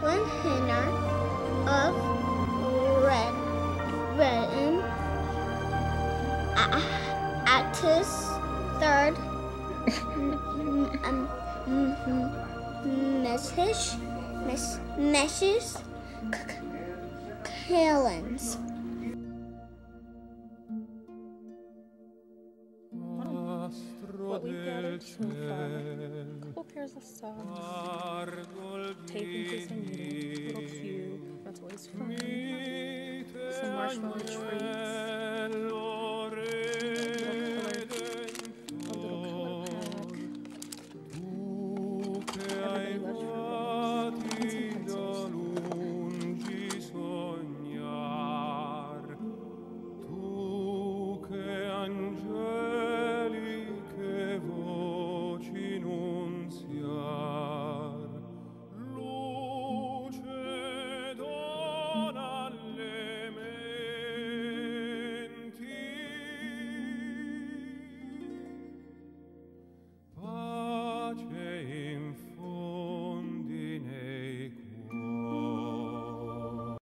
one henna of red resin at his third um, message mes- meshes What we've gathered so far. a couple pairs of socks. Tape in case I need it. Little cube. That's always fun. Some marshmallow treats.